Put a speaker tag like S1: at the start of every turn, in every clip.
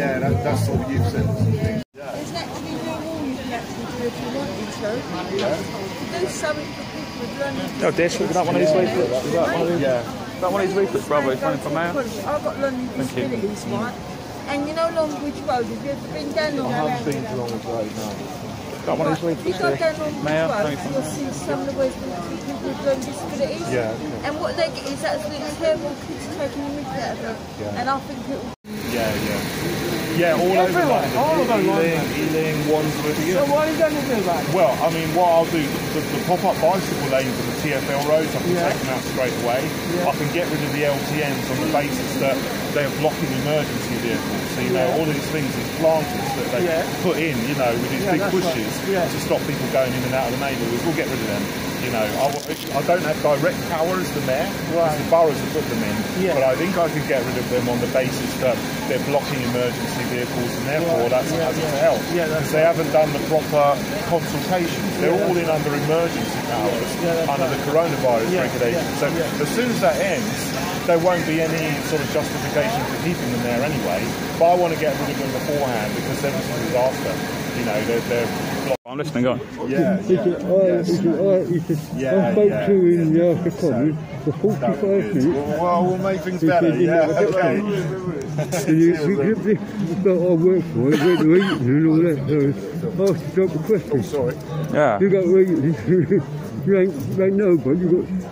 S1: Yeah, that, that's sort of youth centres.
S2: There's actually no more you can actually do if you wanted to. Do something for people with learning
S3: Oh, this, is that one of these leaflets? Is that one of these?
S1: Yeah.
S3: Is that one of these leaflets, brother? It's running for mayor?
S2: I've got learning
S3: Thank you.
S2: disabilities, right? And you know Longbridge Road, have you ever been down
S1: I have been to Longwood Road now.
S3: Got one of these
S2: If you
S3: leaflets
S2: go
S3: here?
S2: down Longbridge
S3: Mayor,
S2: Road,
S3: thank you.
S2: you'll see some of the ways that people with learning disabilities.
S1: Yeah.
S2: And what they get is absolutely terrible kids taking the mick out them.
S1: Yeah.
S2: And I think it will
S1: Yeah, yeah. Yeah, all over
S4: Everywhere,
S1: London.
S4: all over
S1: Ealing,
S4: London.
S1: Ealing, Wandsworth.
S4: So what are you going to do about it?
S1: Well, I mean, what I'll do, the, the pop-up bicycle lanes on the TFL roads, I can
S4: Yeah.
S1: take them out straight away. I can get rid of the LTNs on the basis that they're blocking emergency vehicles. So, you know,
S4: Yeah.
S1: all these things, these planters that they
S4: Yeah.
S1: put in, you know, with these
S4: Yeah,
S1: big
S4: right.
S1: bushes
S4: Yeah.
S1: to stop people going in and out of the neighbourhoods, we'll get rid of them. You know, I, I don't have direct power as the mayor,
S4: Right.
S1: the boroughs have put them in,
S4: Yeah.
S1: but I think I could get rid of them on the basis that they're blocking emergency vehicles and therefore
S4: Right.
S1: that's
S4: Yeah,
S1: a hazard
S4: yeah.
S1: to health.
S4: Yeah, that's
S1: because they haven't done the proper consultations. They're all
S4: that's
S1: in under emergency powers under
S4: right.
S1: the coronavirus
S4: Yeah,
S1: regulation.
S4: yeah,
S1: so as soon as that ends, there won't be any sort of justification for keeping them there anyway. But I want to get rid of them beforehand because they're a disaster. You know, they're, they're
S3: I'm listening, go on.
S1: yeah,
S5: He said, I,
S1: yes.
S5: he said, I, he said,
S1: Yeah,
S5: I spoke
S1: yeah.
S5: to him in the House of Commons for
S1: That would
S5: 45
S1: be good.
S5: minutes.
S1: Well, well, we'll make things
S5: He
S1: better.
S5: said, you
S1: Yeah,
S5: know,
S1: okay.
S5: And you, you give the that I work for, it went to Eton and all that. So I asked the doctor a question.
S1: Sorry.
S3: Yeah.
S5: You got Eton, you ain't, you ain't nobody, you got jobs.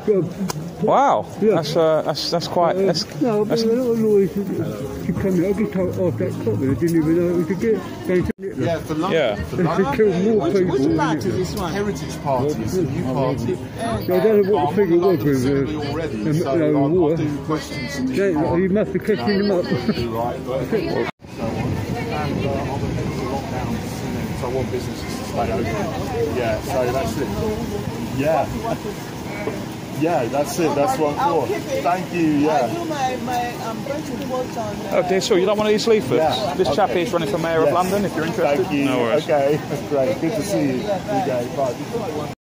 S3: Wow.
S5: Yeah.
S3: That's uh, that's that's quite.
S5: Uh,
S3: That's,
S5: no, but
S3: that's,
S5: a lot of lawyers to come in. I just told off that cop and I didn't even know it was a get. They said,
S1: Yeah, for London.
S3: Yeah.
S1: For London.
S5: should kill more people.
S2: Which
S5: than
S2: party
S5: it.
S2: this one?
S1: Heritage Party is a new party.
S5: I don't know what the figure was with
S1: Assembly
S5: uh,
S1: already,
S5: um,
S1: so
S5: uh,
S1: I'll,
S5: war.
S1: I'll do questions to
S5: They,
S1: the
S5: you must be catching them up.
S1: right, but so on. And uh, obviously the lockdowns, you know, so I want businesses to stay open. Yeah, so that's it. Yeah. Yeah, that's it. That's what I'm for. Thank you.
S2: I
S1: Yeah.
S2: do my, my um, bunch of quotes on uh,
S3: oh, so you like one of these leaflets?
S1: Yeah.
S3: This chap
S1: Okay.
S3: is running for mayor of London. If you're interested.
S1: Thank you.
S3: No worries.
S1: Okay, that's great. Good to see you. Okay, bye.